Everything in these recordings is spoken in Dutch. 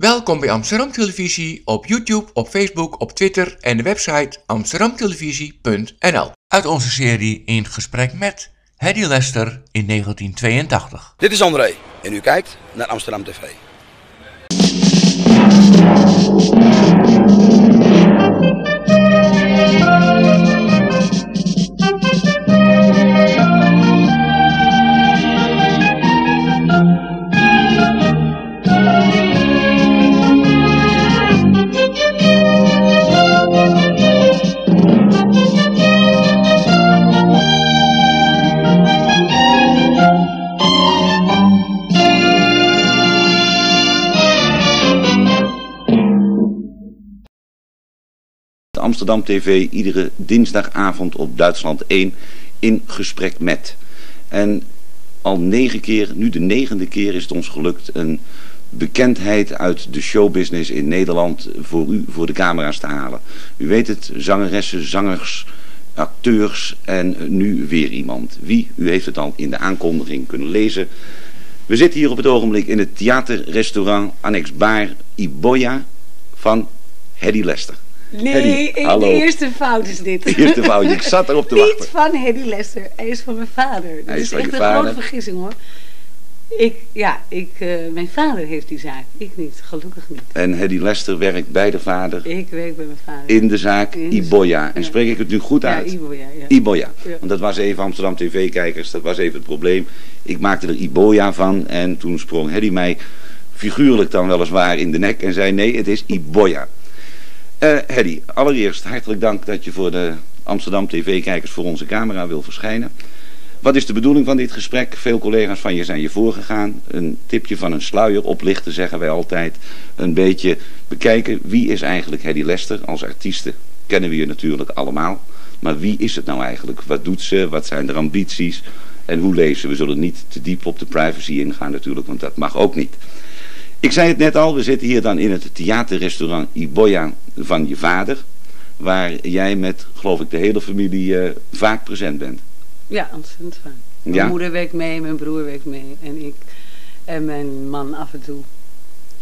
Welkom bij Amsterdam Televisie op YouTube, op Facebook, op Twitter en de website amsterdamtelevisie.nl. Uit onze serie In Gesprek met Hedy Lester in 1982. Dit is André en u kijkt naar Amsterdam TV. Amsterdam TV iedere dinsdagavond op Duitsland 1 in gesprek met. En al negen keer, nu de negende keer is het ons gelukt een bekendheid uit de showbusiness in Nederland voor u voor de camera's te halen. U weet het, zangeressen, zangers, acteurs en nu weer iemand. Wie? U heeft het al in de aankondiging kunnen lezen. We zitten hier op het ogenblik in het theaterrestaurant Annex Bar Iboya van Hedy Lester. Nee, hallo. de eerste fout is dit. De eerste fout, ik zat erop te Niet wachten. van Hedy Lester, hij is van mijn vader. Dat Hij is is echt een vader. grote vergissing hoor. Ik, ja, ik, eh, mijn vader heeft die zaak, ik niet, gelukkig niet. En Hedy Lester werkt bij de vader Ik werk bij mijn vader. in de zaak In de Iboya. zaak, En spreek ik het nu goed uit? Ja, ja. Iboya. Ja. Want dat was even Amsterdam TV-kijkers, dat was even het probleem. Ik maakte er Iboya van en toen sprong Hedy mij figuurlijk dan weliswaar in de nek en zei nee, het is Iboya. Eh Hedy, allereerst hartelijk dank dat je voor de Amsterdam TV-kijkers voor onze camera wil verschijnen. Wat is de bedoeling van dit gesprek? Veel collega's van je zijn je voorgegaan. Een tipje van een sluier oplichten, zeggen wij altijd. Een beetje bekijken wie is eigenlijk Hedy Lester. Als artieste kennen we je natuurlijk allemaal. Maar wie is het nou eigenlijk? Wat doet ze? Wat zijn de ambities? En hoe lezen? We zullen niet te diep op de privacy ingaan natuurlijk, want dat mag ook niet. Ik zei het net al, we zitten hier dan in het theaterrestaurant Iboya van je vader. Waar jij met, geloof ik, de hele familie eh, vaak present bent. Ja, ontzettend fijn. Mijn Ja? moeder werkt mee, mijn broer werkt mee en ik en mijn man af en toe.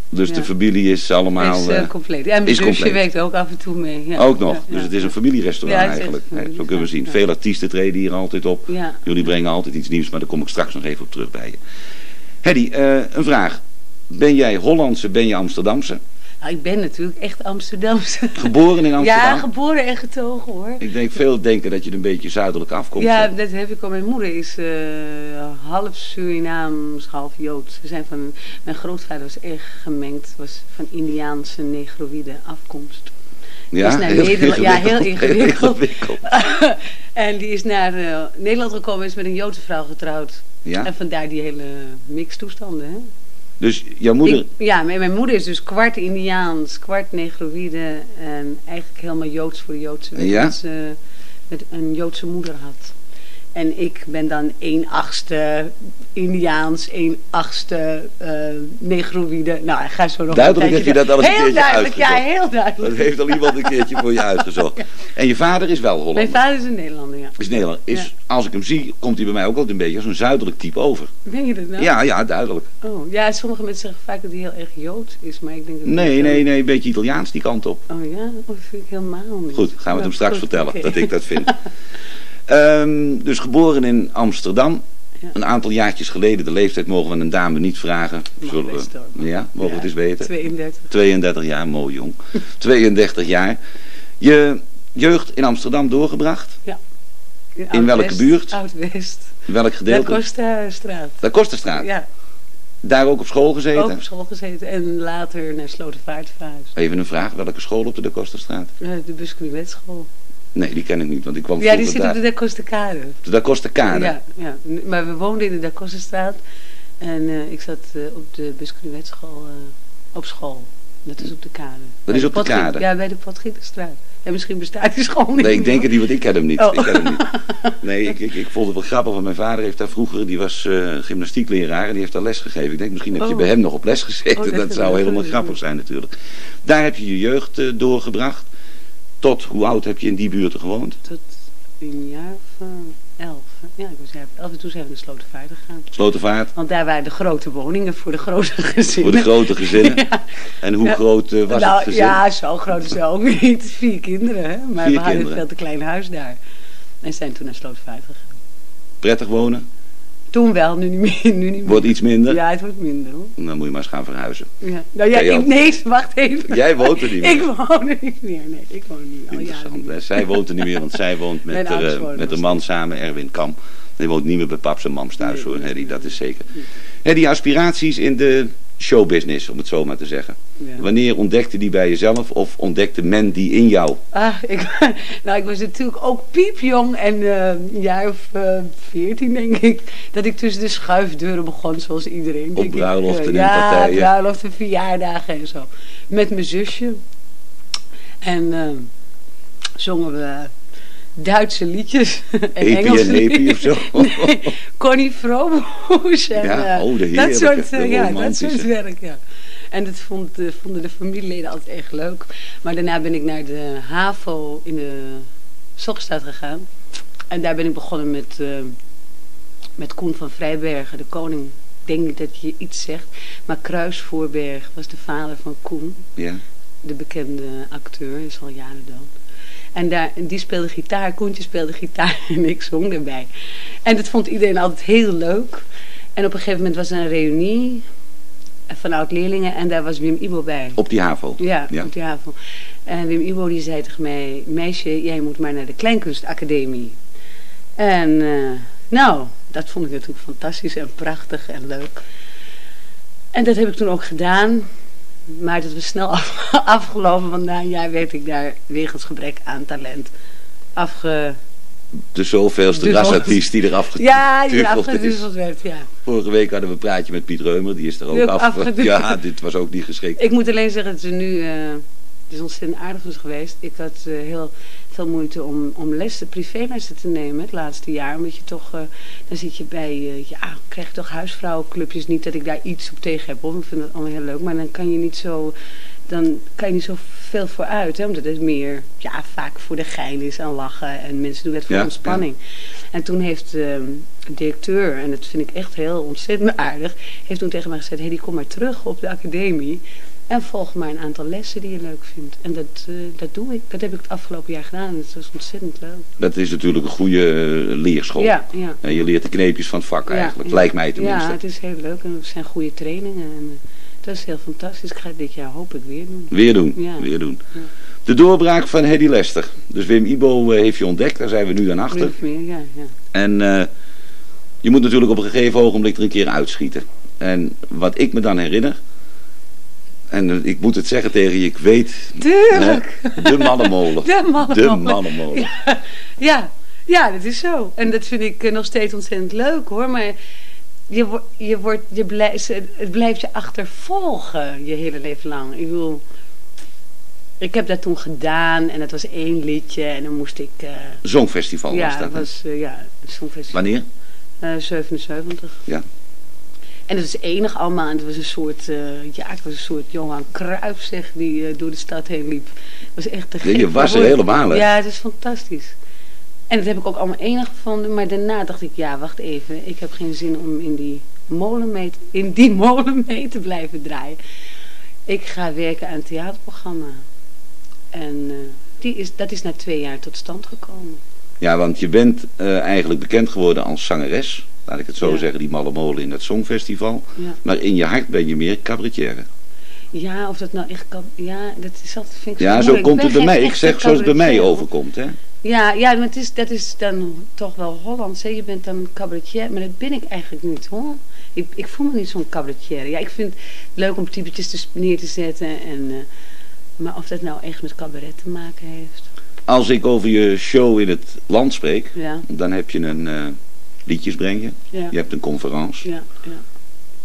Dus Ja. de familie is allemaal... is eh, eh, compleet. En mijn zusje werkt ook af en toe mee. Ja. ook nog. Ja, dus het is een familierestaurant eigenlijk. een Zo kunnen we zien. Veel artiesten treden hier altijd op. Ja. Jullie brengen altijd iets nieuws, maar daar kom ik straks nog even op terug bij je. Hedy, een vraag. Ben jij Hollandse, ben je Amsterdamse? Nou, ik ben natuurlijk echt Amsterdamse. Geboren in Amsterdam? Ja, geboren en getogen hoor. Ik denk veel denken dat je een beetje zuidelijk afkomt. Ja, hè? dat heb ik al. Mijn moeder is eh, half Surinaams, half Joods. We zijn van, mijn grootvader was erg gemengd, was van Indiaanse negroïde afkomst. ja? is naar heel Nederland- ja, heel ingewikkeld. ingewikkeld. en die is naar eh, Nederland gekomen, is met een Joodse vrouw getrouwd. Ja? En vandaar die hele mixtoestanden. Hè? Dus jouw moeder... Ik- ja, mijn, moeder is dus kwart Indiaans, kwart negroïde en eigenlijk helemaal Joods voor de Joodse Ja? dat ze met een Joodse moeder had. En ik ben dan een achtste Indiaans, een achtste eh negroïde. Nou, ik ga zo nog Duidelijk heb je dat al eens een Heel keertje duidelijk, ja, heel Dat duidelijk. heeft al iemand een keertje voor je uitgezocht. En je vader is wel Mijn Hollander. vader is een Nederlander, ja. Is Nederland. Is, Ja. Als ik hem zie, komt hij bij mij ook altijd een beetje als een zuidelijk type over. Denk je dat nou? Ja, ja, duidelijk. Oh, ja, sommige mensen zeggen vaak dat hij heel erg Joods is, maar ik denk dat Nee, nee, nee, een beetje Italiaans die kant op. Oh ja, oh, dat vind ik helemaal niet. Goed, gaan we het hem straks goed, vertellen, dat ik dat vind. Ehm, dus geboren in Amsterdam. Ja. Een aantal jaartjes geleden, de leeftijd mogen we een dame niet vragen. Mag Zullen we, ja, mogen we het eens weten? 32. 32 jaar, mooi jong. 32 jaar. Je jeugd in Amsterdam doorgebracht. In welke buurt? Oud-West. Welk De gedeelte? Costa-straat. De Kosterstraat. Ja, Daar ook op school gezeten? ook op school gezeten. En later naar Slotervaart verhuisd. Even een vraag, welke school op de De Kosterstraat? Eh, De Busculiwetschool. Nee, die ken ik niet, want ik kwam Ja, die zit op de. Da Costa Kade. De Da Costa Kade. Ja, ja, maar we woonden in de Da Costa-straat. En eh, ik zat eh, op de Busculiwetschool uh, op school. Dat is op de kade. Bij is op de kade? Ja, bij de Potgieterstraat. En misschien bestaat die school niet Nee, ik denk het niet, want ik ken hem niet. Oh. Ik ken hem niet. Nee, ik, ik, ik vond het wel grappig, want mijn vader heeft daar vroeger, die was eh, gymnastiekleraar en die heeft daar les gegeven. Ik denk, misschien heb je Oh. bij hem nog op les gezeten. Oh, dat dat zou helemaal grappig zijn natuurlijk. Daar heb je je jeugd eh, doorgebracht. Tot hoe oud heb je in die buurt gewoond? Tot een jaar of eh, elf. Ja, ik was af en toe zijn we naar Slotervaart gegaan. Slotervaart? Want daar waren de grote woningen voor de grote gezinnen. Voor de grote gezinnen? ja. En hoe groot uh, was nou, het gezin? Ja, zo groot is het ook niet. Vier kinderen, hè. Maar Vier we hadden kinderen. een veel te klein huis daar. En zijn toen naar Slotervaart gegaan. Prettig wonen? Toen wel, nu niet meer. Nu niet meer. Wordt iets minder? Ja, het wordt minder hoor. Dan moet je maar eens gaan verhuizen. Ja. Nou ja, ik, nee, wacht even. Jij woont er niet meer. Ik woon er niet meer. Nee, ik woon niet. Al jaren Interessant. hè? meer. Zij woont er niet meer, want zij woont met, haar, eh, wonen met man samen, Erwin Kam. Die woont niet meer bij paps en mams thuis hoor, Hedy, dat is zeker. Hedy, aspiraties in de showbusiness, om het zo maar te zeggen. Ja. Wanneer ontdekte die bij jezelf of ontdekte men die in jou? Ah, ik, nou, ik was natuurlijk ook piepjong en eh, een jaar of eh, veertien denk ik, dat ik tussen de schuifdeuren begon zoals iedereen. ik. bruiloften en ja, partijen. bruiloften, verjaardagen en zo. Met mijn zusje. En eh, zongen we Duitse liedjes en Epi Engelse en Epi liedjes. of zo? Nee, Connie Froboes en Ja, eh, oh, de dat soort, de eh, ja, dat soort werk, ja. En dat vond, eh, vonden de familieleden altijd echt leuk. Maar daarna ben ik naar de HAVO in de Zogstad gegaan. En daar ben ik begonnen met, met Koen van Vrijbergen, de koning. Ik denk niet dat je iets zegt. Maar Kruisvoorberg was de vader van Koen, Ja. de bekende acteur, is al jaren dood. En daar, die speelde gitaar, Koentje speelde gitaar en ik zong erbij. En dat vond iedereen altijd heel leuk. En op een gegeven moment was er een reunie van oud-leerlingen en daar was Wim Ibo bij. Op die HAVO? Ja, Ja. op die avond. En Wim Ibo die zei tegen mij, meisje, jij moet maar naar de Kleinkunstacademie. En eh, nou, dat vond ik natuurlijk fantastisch en prachtig en leuk. En dat heb ik toen ook gedaan. Maar dat was snel af- afgelopen, want na een jaar werd ik daar wegens gebrek aan talent afge... De zoveelste Dus rasartiest die eraf Ja, die afgeduzzeld werd, ja. Vorige week hadden we een praatje met Piet Reumer, die is er ook af. Ja, dit was ook niet geschikt. Ik moet alleen zeggen dat ze nu... eh, het is ontzettend aardig is geweest. Ik had eh, heel veel moeite om, om lessen, privélessen te nemen het laatste jaar. Omdat je toch... eh, dan zit je bij... eh, ja, krijg je toch huisvrouwenclubjes. Niet dat ik daar iets op tegen heb. Hoor. Ik vind dat allemaal heel leuk. Maar dan kan je niet zo... Dan kan je niet zo veel vooruit. Hè, omdat het meer... Ja, vaak voor de gein is en lachen. En mensen doen het voor Ja, ontspanning. En toen heeft eh, de directeur... En dat vind ik echt heel ontzettend aardig. Heeft toen tegen mij gezegd... Hé, die kom maar terug op de academie. En volg maar een aantal lessen die je leuk vindt. En dat, eh, dat doe ik. Dat heb ik het afgelopen jaar gedaan. En dat was ontzettend leuk. Dat is natuurlijk een goede eh, leerschool. Ja, ja. En je leert de kneepjes van het vak Ja, eigenlijk, ja. lijkt mij tenminste. Ja, het is heel leuk. En het zijn goede trainingen. En, eh, dat is heel fantastisch. Ik ga dit jaar hoop ik weer doen. Weer doen, Ja. weer doen. Ja. De doorbraak van Hedy Lester. Dus Wim Ibo heeft je ontdekt, daar zijn we nu aan achter. Meer, ja, ja. En je moet natuurlijk op een gegeven ogenblik er een keer uitschieten. En wat ik me dan herinner, en eh, ik moet het zeggen tegen je, ik weet, Tuurlijk. hè, de mannenmolen. De mannenmolen. De mannenmolen. Ja, ja, ja, dat is zo. En dat vind ik eh, nog steeds ontzettend leuk hoor. Maar je, je wordt, je blijft, het blijft je achtervolgen je hele leven lang. Ik bedoel, ik heb dat toen gedaan en het was één liedje en dan moest ik... eh, Zongfestival ja, was dat. hè? was ja, het Songfestival. Wanneer? Eh, 77. Ja. En het is enig allemaal. En het was een soort, eh, ja, het was een soort Johan Cruijff, zeg, die eh, door de stad heen liep. Het was echt te Ja, je gek. was er helemaal, hè? Ja, het is fantastisch. En dat heb ik ook allemaal enig gevonden. Maar daarna dacht ik, ja, wacht even. Ik heb geen zin om in die molen mee te, in die molen mee te blijven draaien. Ik ga werken aan een theaterprogramma. En eh, die is, dat is na twee jaar tot stand gekomen. Ja, want je bent eigenlijk bekend geworden als zangeres. Laat ik het zo Ja. zeggen, die malle molen in het Songfestival. Ja. Maar in je hart ben je meer cabaretière. Ja, of dat nou echt kan. Ja, dat is altijd, vind ik Ja, zo komt het bij mij. Ik zeg zoals het bij mij cabaretier, overkomt, hè. Ja, ja maar het is, dat is dan toch wel Hollands. Hè? Je bent dan cabaretier, maar dat ben ik eigenlijk niet hoor. Ik, ik voel me niet zo'n cabaretier. Ja, ik vind het leuk om typetjes te, neer te zetten. En, eh, maar of dat nou echt met cabaret te maken heeft. Als ik over je show in het land spreek, Ja, dan heb je een eh liedjes brengen. ja, Je hebt een conferentie. ja, ja.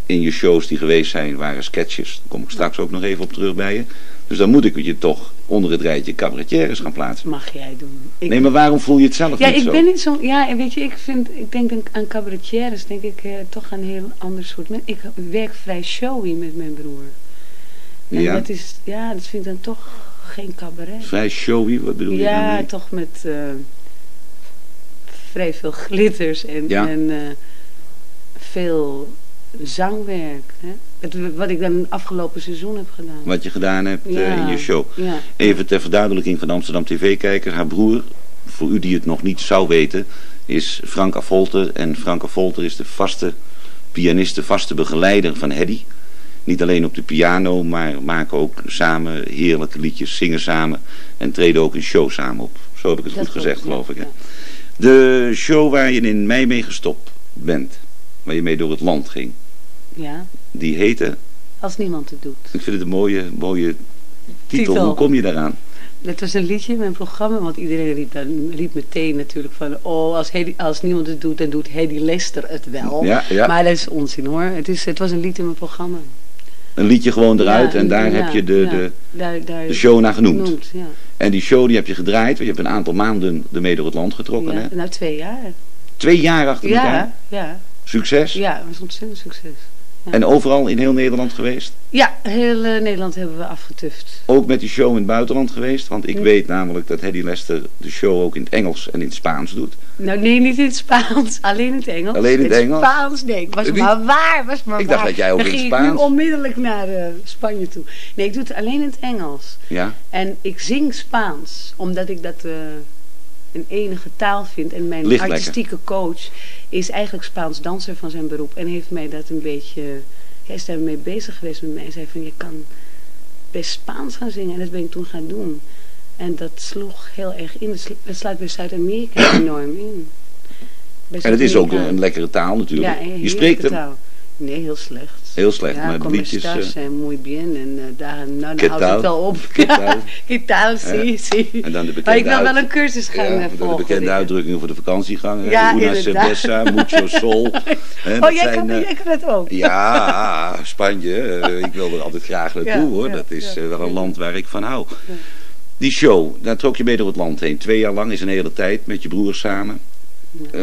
In je shows die geweest zijn waren sketches. Daar kom ik straks ook nog even op terug bij je. Dus dan moet ik je toch onder het rijtje cabaretières gaan plaatsen. Mag jij doen. Ik, Nee, maar waarom voel je het zelf ja, niet ik zo? ben niet zo. Ja, en weet je, ik vind, ik denk aan cabaretiers, denk ik eh, toch een heel ander soort. Ik werk vrij showy met mijn broer. En Ja. dat is, ja, dat vind ik dan toch geen cabaret. Vrij showy, wat bedoel je Ja, toch met eh, vrij veel glitters en, Ja. en eh, veel zangwerk. Hè? Het, wat ik dan afgelopen seizoen heb gedaan. Wat je gedaan hebt eh, in je show. Ja. Even ter verduidelijking van de Amsterdam TV-kijker. Haar broer, voor u die het nog niet zou weten, is Frank Afolter. En Frank Afolter is de vaste pianist, de vaste begeleider van Heddy. Niet alleen op de piano, maar maken ook samen heerlijke liedjes, zingen samen. En treden ook een show samen op. Zo heb ik het Dat goed gezegd, geloof ik. Hè? Ja. De show waar je in mei mee gestopt bent, waar je mee door het land ging, Ja, die heette, als niemand het doet. ik vind het een mooie, mooie titel. Titel. Hoe kom je daaraan? Dat was een liedje in mijn programma, want iedereen riep, dan, riep meteen natuurlijk van... Oh, als, Hedy, als niemand het doet, dan doet Hedy Lester het wel. Ja, ja. Maar dat is onzin hoor. Het, is, het was een lied in mijn programma. Een liedje gewoon eruit Ja, en daar heb je de, de, daar, daar de show naar genoemd. ja. En die show die heb je gedraaid, want je hebt een aantal maanden ermee door het land getrokken. ja. Hè? Nou, twee jaar. Twee jaar achter elkaar. Ja, ja, Succes. ja, het was ontzettend succes. Ja. En overal in heel Nederland geweest. Ja, heel eh, Nederland hebben we afgetuft. Ook met die show in het buitenland geweest. Want ik Hm. weet namelijk dat Hedy Lester de show ook in het Engels en in het Spaans doet. Nou, nee, niet in het Spaans. Alleen in het Engels. Alleen in het Engels? Spaans, nee. Was maar waar, was maar Ik dacht waar. dat jij ook Dan in het ging ik Spaans- nu onmiddellijk naar eh, Spanje toe. Nee, ik doe het alleen in het Engels. Ja. En ik zing Spaans, omdat ik dat eh, een enige taal vind. En mijn Ligt lekker. artistieke coach is eigenlijk Spaans danser van zijn beroep. En heeft mij dat een beetje... Hij is daarmee bezig geweest met mij. Hij zei van, je kan best Spaans gaan zingen. En dat ben ik toen gaan doen. En dat sloeg heel erg in. Het slu- Het sluit bij Zuid-Amerika enorm in. Bij En het is ook een lekkere taal natuurlijk. Ja, een je spreekt hem taal. Nee, heel slecht. Heel slecht. Ja, maar de liedjes... estás? eh, muy bien. En eh, daar, nou, ¿Qué dan houdt het wel op. De bekende Maar ik wil wel een cursus gaan ja, eh, de volgen. bekende uitdrukkingen voor de vakantieganger. Ja, Una cerveza, mucho sol. Oh, jij zijn, kan, jij kan dat ook. Ja, Spanje. ik wil er altijd graag naartoe hoor. Dat is wel een land waar ik van hou. Die show, daar trok je mee door het land heen. Twee jaar lang is een hele tijd met je broers samen. Eh,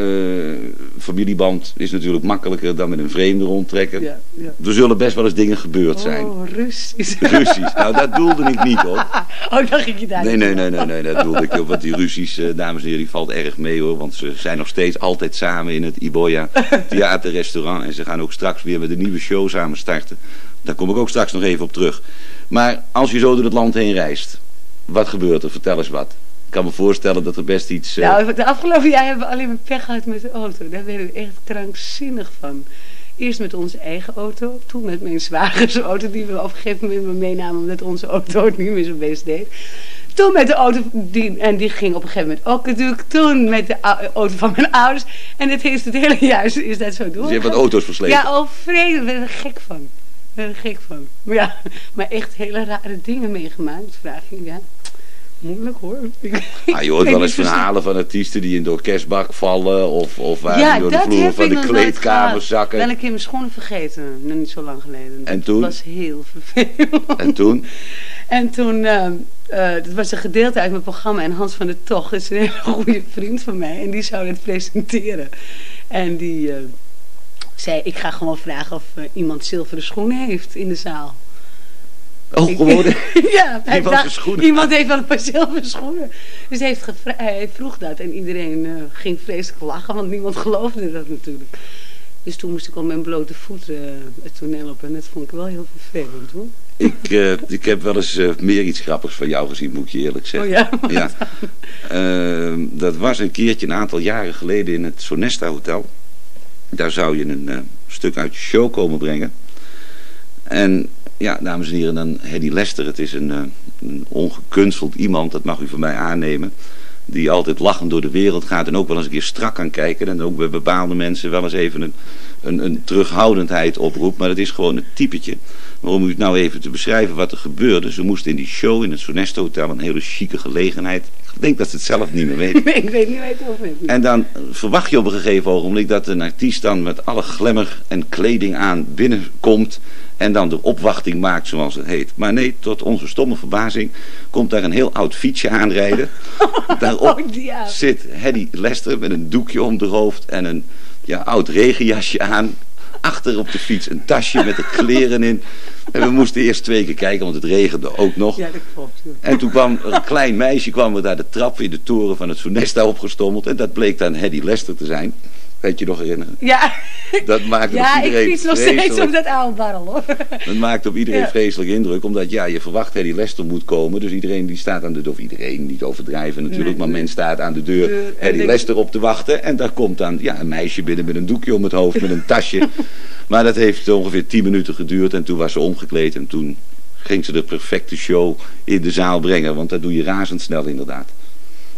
familieband is natuurlijk makkelijker dan met een vreemde rondtrekken. Ja, ja. Er zullen best wel eens dingen gebeurd zijn. Oh, Russisch. Ruzies. Nou, dat doelde ik niet hoor. Oh, dacht ik je daar. Nee, nee, nee, nee, nee, dat bedoelde ik op. Want die ruzies, eh, dames en heren, die valt erg mee hoor. Want ze zijn nog steeds altijd samen in het Iboya Theaterrestaurant. En ze gaan ook straks weer met een nieuwe show samen starten. Daar kom ik ook straks nog even op terug. Maar als je zo door het land heen reist, wat gebeurt er? Vertel eens wat. Ik kan me voorstellen dat er best iets... eh, Nou, de afgelopen jaar hebben we alleen maar pech gehad met de auto. Daar werden we echt krankzinnig van. Eerst met onze eigen auto, toen met mijn zwagers auto, die we op een gegeven moment meenamen omdat onze auto het niet meer zo best deed. Toen met de auto, die, en die ging op een gegeven moment ook natuurlijk. Toen met de au- auto van mijn ouders. En het heeft het hele jaar is is dat zo door. dus je hebt wat auto's versleten. Ja, vreselijk, ik ben er gek van. Ik ben er gek van. Maar ja, maar echt hele rare dingen meegemaakt. Vraag je, ja. Moeilijk hoor. Ah, je hoort wel eens precies- verhalen van artiesten die in de orkestbak vallen. Of, of waar Ja, door de dat vloer van de kleedkamer zakken. Ben ik in mijn schoenen vergeten, nog niet zo lang geleden. En dat toen? was heel vervelend. En toen? En toen, eh, dat was een gedeelte uit mijn programma. En Hans van der Toch is een hele goede vriend van mij. En die zou het presenteren. En die eh, zei, ik ga gewoon vragen of eh, iemand zilveren schoenen heeft in de zaal. Oh, gewoon... ja, hij Iemand schoenen. heeft wel een paar zilveren schoenen. Dus hij, heeft gevra- hij vroeg dat en iedereen eh, ging vreselijk lachen, want niemand geloofde dat natuurlijk. Dus toen moest ik op mijn blote voet eh, het toneel op en dat vond ik wel heel vervelend hoor. Ik, eh, ik heb wel eens eh, meer iets grappigs van jou gezien, moet ik je eerlijk Oh zeggen. ja? Ja. Ehm, dat was een keertje een aantal jaren geleden in het Sonesta Hotel. Daar zou je een eh, stuk uit je show komen brengen. En ja, dames en heren, dan Hedy Lester. Het is een, eh, een ongekunsteld iemand, dat mag u van mij aannemen. Die altijd lachend door de wereld gaat en ook wel eens een keer strak kan kijken. En ook bij bepaalde mensen wel eens even een, een, een terughoudendheid oproept. Maar dat is gewoon het typetje. Maar om u het nou even te beschrijven wat er gebeurde. Ze moesten in die show in het Sonesto Hotel, een hele chique gelegenheid. Ik denk dat ze het zelf niet meer weten. Nee, ik weet niet waar je het. En dan verwacht je op een gegeven ogenblik dat een artiest dan met alle glamour en kleding aan binnenkomt. En dan de opwachting maakt zoals het heet. Maar nee, tot onze stomme verbazing komt daar een heel oud fietsje aanrijden. Daarop Oh, avond. zit Hedy Lester met een doekje om de hoofd en een ja, oud regenjasje aan. Achter op de fiets een tasje met de kleren in. En we moesten eerst twee keer kijken, want het regende ook nog. Ja, dat klopt. ja. En toen kwam een klein meisje kwam er daar de trap in de toren van het Funesta opgestommeld. En dat bleek dan Hedy Lester te zijn. Weet je nog herinneren? Ja, Dat maakte ja op ik iedereen fiets nog steeds vreselijk- op dat oude barrel hoor. Dat maakt op iedereen Ja. vreselijk indruk, omdat ja, je verwacht Hedy Lester moet komen. Dus iedereen die staat aan de deur, of iedereen, niet overdrijven natuurlijk, Nee, maar nee. men staat aan de deur Deur, denk- Lester op te wachten. En daar komt dan ja, een meisje binnen met een doekje om het hoofd, met een tasje. maar dat heeft ongeveer 10 minuten geduurd en toen was ze omgekleed en toen ging ze de perfecte show in de zaal brengen. Want dat doe je razendsnel inderdaad.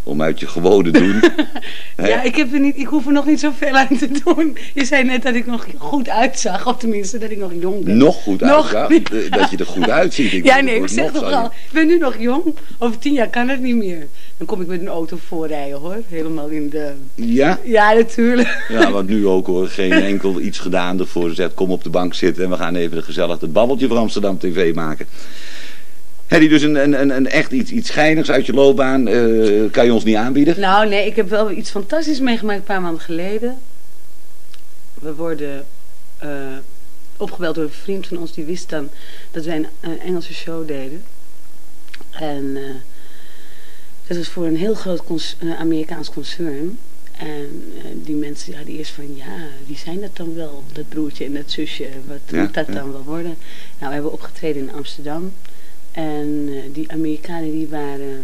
Om uit je gewone doen. Ja, ik, heb er niet, ik hoef er nog niet zoveel aan te doen. Je zei net dat ik nog goed uitzag, of tenminste dat ik nog jong ben. nog goed Nog uitzag. niet. Dat je er goed uitziet. Ik Ja, nee, ik zeg toch al, ik ben nu nog jong. Over tien jaar kan het niet meer. Dan kom ik met een auto voorrijden hoor. Helemaal in de... Ja? Ja, natuurlijk. Ja, want nu ook hoor. Geen enkel iets gedaan ervoor. Ze zegt, kom op de bank zitten en we gaan even een gezellig het babbeltje voor Amsterdam TV maken. Dus een, een, een, een echt iets, iets schijnigs uit je loopbaan eh, kan je ons niet aanbieden? Nou nee, ik heb wel iets fantastisch meegemaakt een paar maanden geleden. We worden eh, opgebeld door een vriend van ons die wist dan dat wij een, een Engelse show deden. En eh, dat was voor een heel groot cons- eh, Amerikaans concern. En eh, die mensen, ja, die eerst van, ja, wie zijn dat dan wel? Dat broertje en dat zusje, wat Ja, moet dat ja. dan wel worden? Nou, we hebben opgetreden in Amsterdam. En eh, die Amerikanen die waren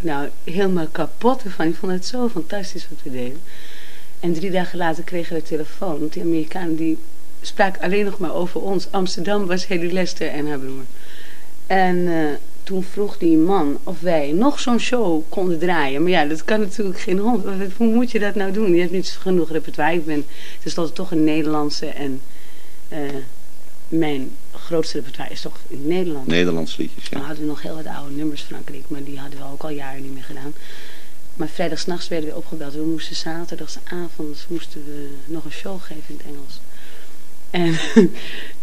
nou helemaal kapot ervan. Die vonden het zo fantastisch wat we deden. En drie dagen later kregen we telefoon. Want die Amerikanen die spraken alleen nog maar over ons. Amsterdam was Hedy Lester en haar broer. En eh, toen vroeg die man of wij nog zo'n show konden draaien. Maar ja, dat kan natuurlijk geen hond. Hoe moet je dat nou doen? Je hebt niet genoeg repertoire. Ik ben tenslotte toch een Nederlandse. En eh, mijn grootste repertoire is toch in het Nederlands. Nederlands liedjes, Dan ja. hadden we nog heel wat oude nummers, Frankrijk, maar die hadden we ook al jaren niet meer gedaan. Maar vrijdagsnachts werden we opgebeld. We moesten zaterdagsavond moesten we nog een show geven in het Engels. En,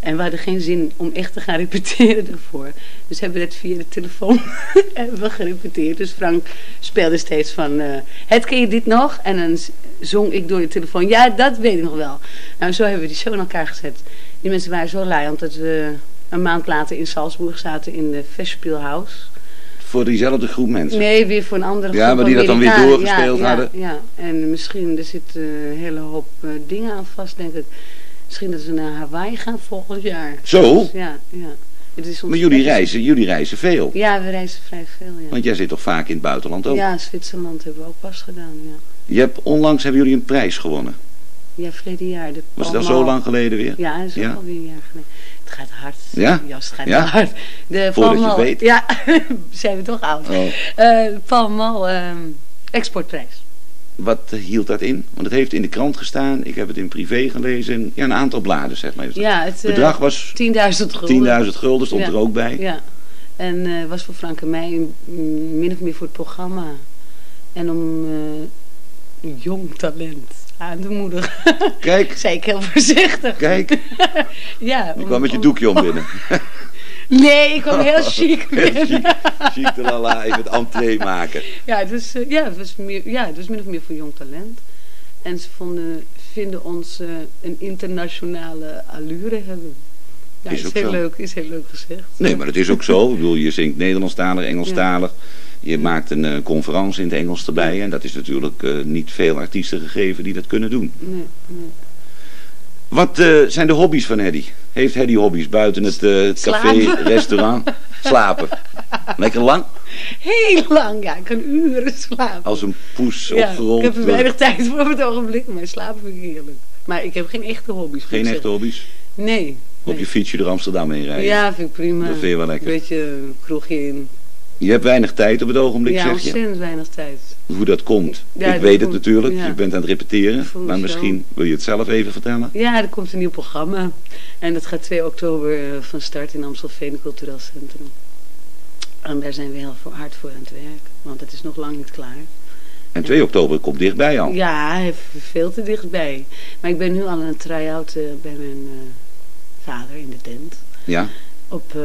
en we hadden geen zin om echt te gaan repeteren daarvoor. Dus hebben we het via de telefoon hebben we gerepeteerd. Dus Frank speelde steeds van, eh, het ken je dit nog? En dan zong ik door de telefoon, ja dat weet ik nog wel. Nou zo hebben we die show in elkaar gezet. Die mensen waren zo laaiend dat we een maand later in Salzburg zaten in de Festspielhaus. Voor diezelfde groep mensen. Nee, weer voor een andere Ja, groep maar die dat dan weer doorgespeeld ja, ja, hadden. Ja, en misschien, er zit eh, een hele hoop eh, dingen aan vast, denk ik. Misschien dat ze naar Hawaii gaan volgend jaar. Zo? Dus ja, ja. Het is Maar jullie reizen, jullie reizen veel. Ja, we reizen vrij veel, ja. Want jij zit toch vaak in het buitenland ook? Ja, Zwitserland hebben we ook pas gedaan, ja. Je hebt, onlangs hebben jullie een prijs gewonnen. Ja, verleden jaar. De Was het al zo lang geleden weer? Ja, dat is ook Ja. alweer een jaar geleden. Het gaat hard. Ja? Het gaat Ja? hard. De Voordat je weet. Ja, zijn we toch oud. Oh. Eh Palmal ehm, exportprijs. Wat hield dat in? Want het heeft in de krant gestaan. Ik heb het in privé gelezen. Ja, een aantal bladen, zeg maar. Het Ja, het eh, bedrag was 10.000 gulden. 10.000 gulden, stond Ja. er ook bij. Ja, en eh was voor Frank en mij min of meer voor het programma. En om jong talent aan te moedigen. Kijk, zei ik heel voorzichtig. kijk. Ja, Je kwam met je doekje om binnen. Nee, ik kwam heel chic binnen. chic, chic de lala, even het entree maken. Ja, het was, eh, ja, het was meer, ja, het was min of meer voor jong talent. En ze vonden, vinden ons eh, een internationale allure hebben. Ja, Is is, ook heel zo. leuk, is heel leuk gezegd. Nee, maar het is ook zo. Ik bedoel, je zingt Nederlandstalig, Engelstalig. Je maakt een eh, conferentie in het Engels erbij. En dat is natuurlijk eh, niet veel artiesten gegeven die dat kunnen doen. Nee, nee. Wat eh, zijn de hobby's van Hedy? Heeft Hedy hobby's buiten het café, Slapen. restaurant? Slapen. Lekker lang? Heel lang, ja, ik kan uren slapen. Als een poes ja, opgerold. ik heb er weinig tijd voor op het ogenblik, maar slapen vind ik heerlijk. Maar ik heb geen echte hobby's. Geen echte zeggen. hobby's? Nee. Op nee. je fietsje door Amsterdam heen rijden? Ja, vind ik prima. Dat vind je wel lekker. Een beetje een kroegje in. Je hebt weinig tijd op het ogenblik, ja, zeg je? ontzettend weinig tijd. Hoe dat komt? Ja, ik weet het natuurlijk. ja. Je bent aan het repeteren. Maar misschien wil je het zelf even vertellen. Ja, er komt een nieuw programma. En dat gaat 2 oktober eh, van start in Amstelveen Cultureel Centrum. En daar zijn we heel hard voor aan het werk. Want het is nog lang niet klaar. En 2 oktober komt dichtbij al. Ja, veel te dichtbij. Maar ik ben nu al aan een try-out bij mijn eh, vader in de tent. Ja. Op eh,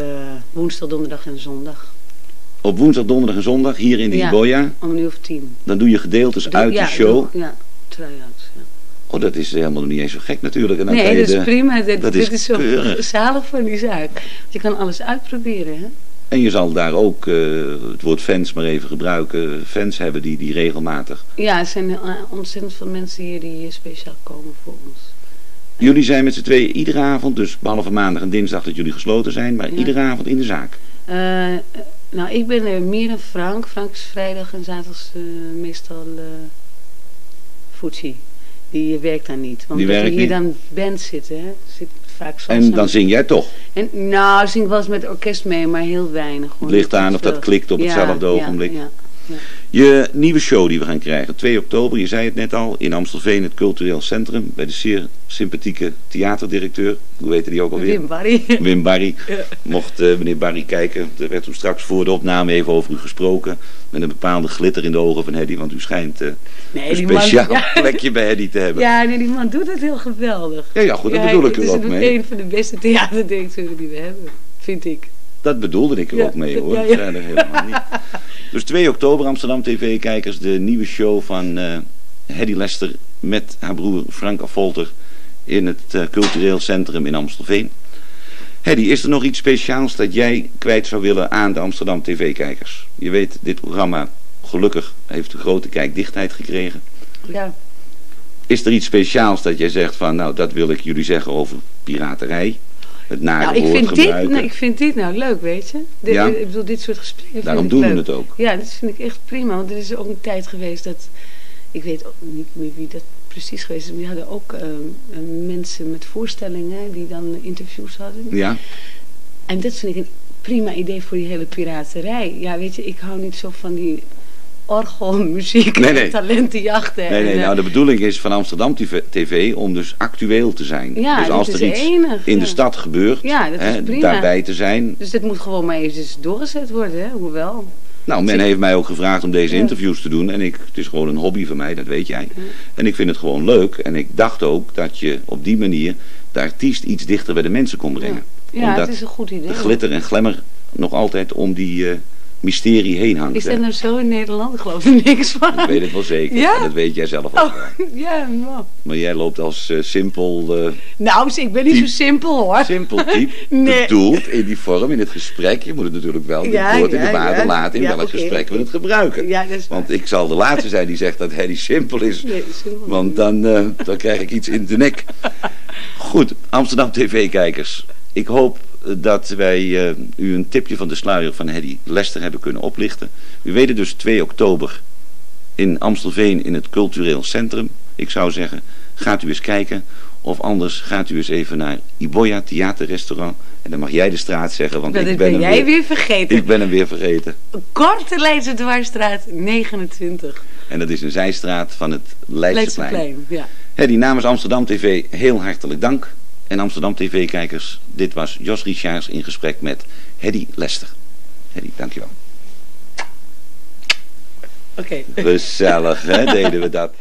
woensdag, donderdag en zondag. Op woensdag, donderdag en zondag hier in de Ja. Iboya. Om een uur of tien. Dan doe je gedeeltes Doe- uit ja, de show. doe- Ja, try-out. Ja. Oh, dat is helemaal niet eens zo gek natuurlijk. En dan nee, dat is prima. Dat, dat dit is zo keurig. zalig van die zaak. Je kan alles uitproberen, hè? En je zal daar ook eh, het woord fans maar even gebruiken. Fans hebben die, die regelmatig. Ja, er zijn eh, ontzettend veel mensen hier die eh, speciaal komen voor ons. Jullie zijn met z'n tweeën iedere avond, dus behalve maandag en dinsdag dat jullie gesloten zijn, maar Ja. iedere avond in de zaak. Nou, ik ben er meer dan Frank. Frank is vrijdag en zaterdags eh, meestal eh Fuji. Die eh, werkt daar niet. Want Die dat werkt hier niet. dan bands zitten, hè. Zit vaak. En dan zing jij toch. En, nou, zing ik wel eens met orkest mee, maar heel weinig. Hoor. Het ligt aan of dat klikt op Ja, hetzelfde ja, ogenblik. Ja, ja. Je nieuwe show die we gaan krijgen, 2 oktober, je zei het net al, in Amstelveen, het cultureel centrum, bij de zeer sympathieke theaterdirecteur. Hoe heette die ook alweer? Wim Barry. Wim Barry. Mocht eh, meneer Barry kijken, er werd toen straks voor de opname even over u gesproken. Met een bepaalde glitter in de ogen van Hedy, want u schijnt eh, Nee, een man- speciaal ja. plekje bij Hedy te hebben. Ja, nee, die man doet het heel geweldig. Ja, ja, goed, dat Ja, bedoel ik het er is ook mee. een van de beste theaterdirecteuren die we hebben, vind ik. Dat bedoelde ik er Ja, ook mee hoor, ja, helemaal niet. Dus 2 oktober Amsterdam TV-kijkers, de nieuwe show van eh Hedy Lester met haar broer Frank Affolter in het eh, cultureel centrum in Amstelveen. Hedy, is er nog iets speciaals dat jij kwijt zou willen aan de Amsterdam TV-kijkers? Je weet, dit programma gelukkig heeft een grote kijkdichtheid gekregen. Ja. Is er iets speciaals dat jij zegt van, nou dat wil ik jullie zeggen over piraterij? Het nare Nou, ik woord vind, dit, nou, ik vind dit nou leuk, weet je. Dit, Ja. Ik bedoel, dit soort gesprekken Daarom doen we het ook. Ja, dat vind ik echt prima. Want er is ook een tijd geweest dat... Ik weet ook niet meer wie dat precies geweest is. Maar die hadden ook ehm, eh, mensen met voorstellingen die dan interviews hadden. Ja, En dat vind ik een prima idee voor die hele piraterij. Ja, weet je, ik hou niet zo van die orgelmuziek Nee, nee. en talentenjachten. Nee, nee, en, eh, nou de bedoeling is van Amsterdam TV, TV om dus actueel te zijn. Ja, dus als is er iets enig, in de ja. stad gebeurt, Ja, dat is hè, prima. daarbij te zijn. Dus dit moet gewoon maar eventjes doorgezet worden, hè? hoewel. Nou, men Zie- heeft mij ook gevraagd om deze Ja. interviews te doen. En ik, het is gewoon een hobby van mij, dat weet jij. En ik vind het gewoon leuk. En ik dacht ook dat je op die manier de artiest iets dichter bij de mensen kon brengen. Ja, Omdat het is een goed idee. de glitter en glamour nog altijd om die eh, mysterie heen hangt. Is dat nou zo in Nederland? Ik geloof er niks van. Ik weet het wel zeker. Ja? En dat weet jij zelf ook Oh, ja, nou. Maar jij loopt als eh, simpel... eh, Nou, ik ben niet zo simpel hoor. simpel type Nee. bedoeld in die vorm, in het gesprek. Je moet het natuurlijk wel Ja, woord in ja, de waarde ja. laten in welk gesprek we het gebruiken. Ja, dat is Want ik zal de laatste zijn die zegt dat Hedy simpel is. Nee, simpel. Want dan, eh, dan krijg ik iets in de nek. Goed, Amsterdam TV-kijkers. Ik hoop dat wij eh, u een tipje van de sluier van Hedy Lester hebben kunnen oplichten. U weet het dus 2 oktober in Amstelveen in het cultureel centrum. Ik zou zeggen, gaat u eens kijken. Of anders gaat u eens even naar Iboya Theaterrestaurant. En dan mag jij de straat zeggen, want Dat ik ben, jij weer, weer vergeten. ik ben hem weer vergeten. Korte Leidse Dwarsstraat 29. En dat is een zijstraat van het Leidseplein. Leidseplein, ja. Hedy, namens Amsterdam TV heel hartelijk dank. En Amsterdam TV-kijkers, dit was Jos Richards in gesprek met Hedy Lester. Hedy, dankjewel. Oké. Gezellig, hè, deden we dat.